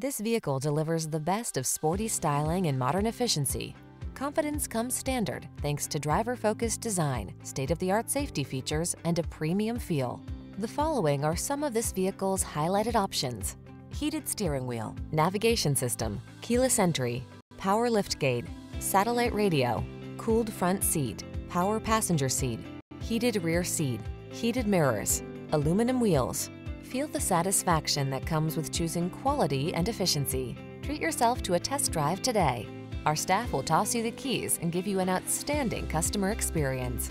This vehicle delivers the best of sporty styling and modern efficiency. Confidence comes standard thanks to driver-focused design, state-of-the-art safety features, and a premium feel. The following are some of this vehicle's highlighted options. Heated steering wheel, navigation system, keyless entry, power liftgate, satellite radio, cooled front seat, power passenger seat, heated rear seat, heated mirrors, aluminum wheels. Feel the satisfaction that comes with choosing quality and efficiency. Treat yourself to a test drive today. Our staff will toss you the keys and give you an outstanding customer experience.